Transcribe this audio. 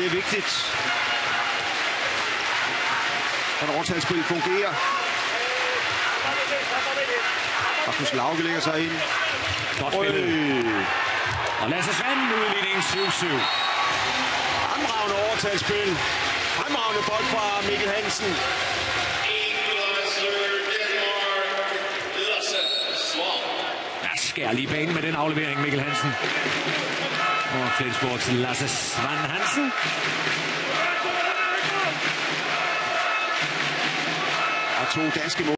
det er vigtigt. At overtalsspil fungerer. Rasmus Lauke lægger sig ind. Godt spillet. Og Lasse Svand, udligning 7-7. Fremragende overtalsspil. Fremragende bold fra Mikkel Hansen. Ja, skær lige banen med den aflevering, Mikkel Hansen. Og Flensborgs Lasse Svand Hansen. Og to danske mål.